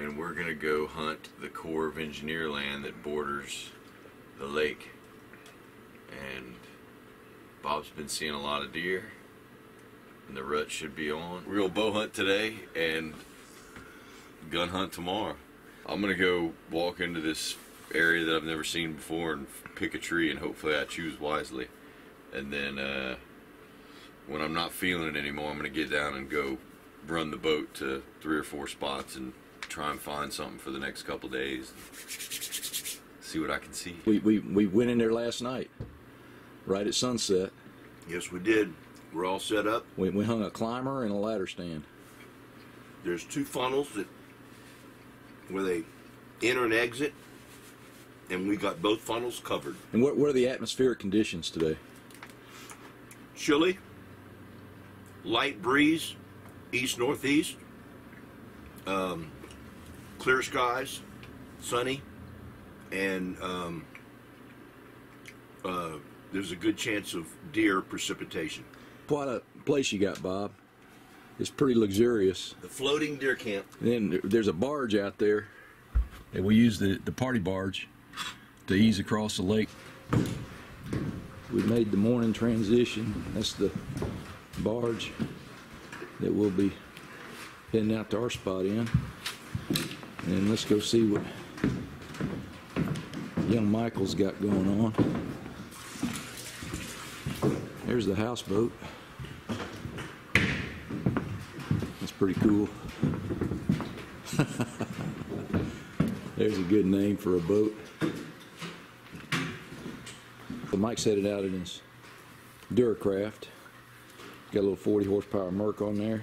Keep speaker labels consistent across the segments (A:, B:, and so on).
A: and we're gonna go hunt the Corps of Engineer land that borders the lake. And Bob's been seeing a lot of deer, and the rut should be on. Real bow hunt today and gun hunt tomorrow. I'm gonna go walk into this area that I've never seen before and pick a tree, and hopefully I choose wisely. And then uh, when I'm not feeling it anymore, I'm gonna get down and go run the boat to three or four spots and try and find something for the next couple days. See what I can see.
B: We, we, we went in there last night, right at sunset.
C: Yes, we did. We're all set up.
B: We, we hung a climber and a ladder stand.
C: There's two funnels that where they enter and exit, and we got both funnels covered.
B: And what, what are the atmospheric conditions today?
C: Chilly, light breeze, east northeast, um, clear skies, sunny, and um, uh, there's a good chance of deer precipitation.
B: What a place you got, Bob. It's pretty luxurious.
C: The floating deer camp.
B: And then there's a barge out there. And we use the, the party barge to ease across the lake. We made the morning transition. That's the barge that we'll be heading out to our spot in. And let's go see what young Michael's got going on. There's the houseboat. That's pretty cool. There's a good name for a boat. But Mike's headed out in his Duracraft. Got a little 40 horsepower Merc on there.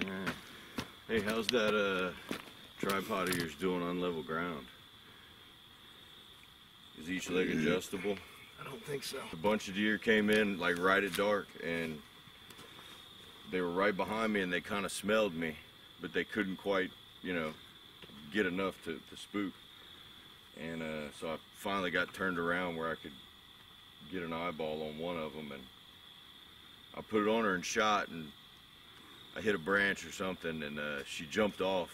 A: Yeah. Hey, how's that uh, tripod of yours doing on level ground? Is each leg adjustable?
C: I don't think so.
A: A bunch of deer came in like right at dark, and they were right behind me, and they kind of smelled me, but they couldn't quite, you know, get enough to, to spook. And uh, so I finally got turned around where I could get an eyeball on one of them, and I put it on her and shot, and I hit a branch or something, and uh, she jumped off,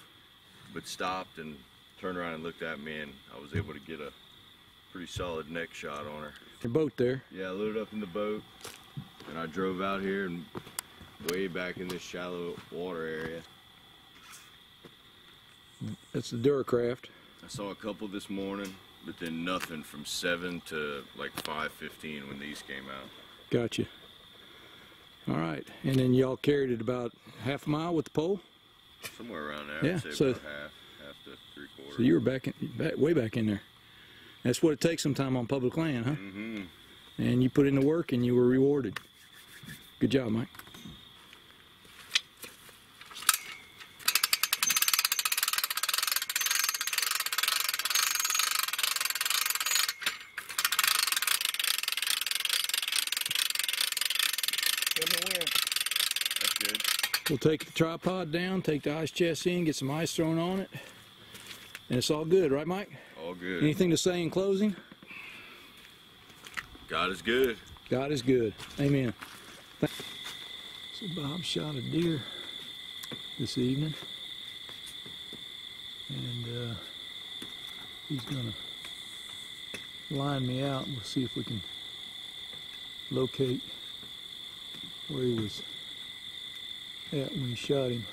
A: but stopped and turned around and looked at me, and I was able to get a pretty solid neck shot on her.
B: Your boat there.
A: Yeah, I loaded up in the boat, and I drove out here and way back in this shallow water area.
B: That's the Duracraft.
A: I saw a couple this morning, but then nothing from seven to like five fifteen when these came out.
B: Gotcha. All right. And then y'all carried it about half a mile with the pole?
A: Somewhere around there,
B: Yeah,
A: I'd say
B: so-
A: about half, half to three quarters.
B: So you were back, in, back way back in there. That's what it takes sometime on public land, huh?
A: Mm-hmm.
B: And you put in the work and you were rewarded. Good job, Mike.
A: That's good.
B: We'll take the tripod down, take the ice chest in, get some ice thrown on it, and it's all good, right, Mike?
A: All good.
B: Anything to say in closing?
A: God is good.
B: God is good. Amen. Th- So Bob shot a deer this evening, and uh, he's gonna line me out. We'll see if we can locate where he was when he shot him.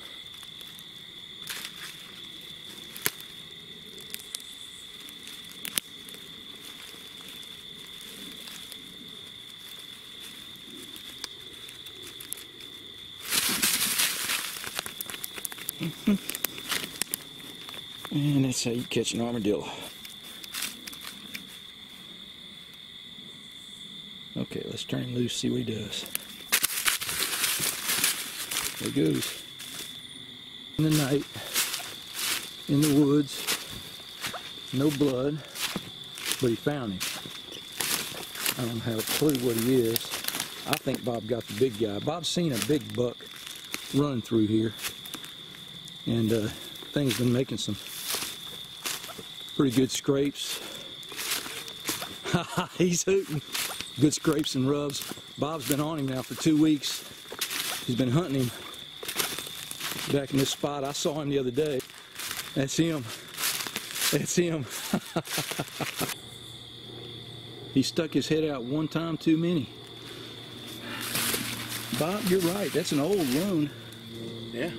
B: And that's how you catch an armadillo. Okay, let's turn him loose, see what he does. There he goes. In the night, in the woods, no blood, but he found him. I don't have a clue what he is. I think Bob got the big guy. Bob's seen a big buck run through here. And uh, thing's been making some pretty good scrapes. He's hooting. Good scrapes and rubs. Bob's been on him now for two weeks. He's been hunting him back in this spot. I saw him the other day. That's him. That's him. he stuck his head out one time too many. Bob, you're right. That's an old wound.
C: Yeah.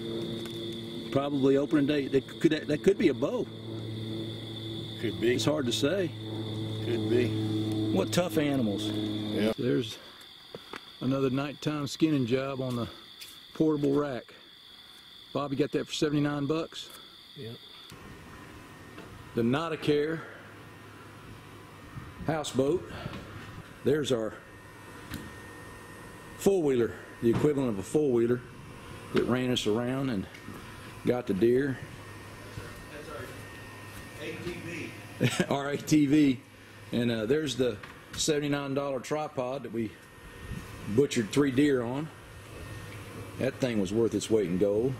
B: Probably opening day. That could that could be a bow.
C: Could be.
B: It's hard to say.
C: Could be.
B: What tough animals.
C: Yeah.
B: There's another nighttime skinning job on the portable rack. Bob, you got that for 79 bucks?
C: Yeah.
B: The Not a Care houseboat. There's our four wheeler, the equivalent of a four wheeler that ran us around and got the deer.
C: That's our ATV.
B: our ATV. And uh, there's the $79 tripod that we butchered three deer on. That thing was worth its weight in gold.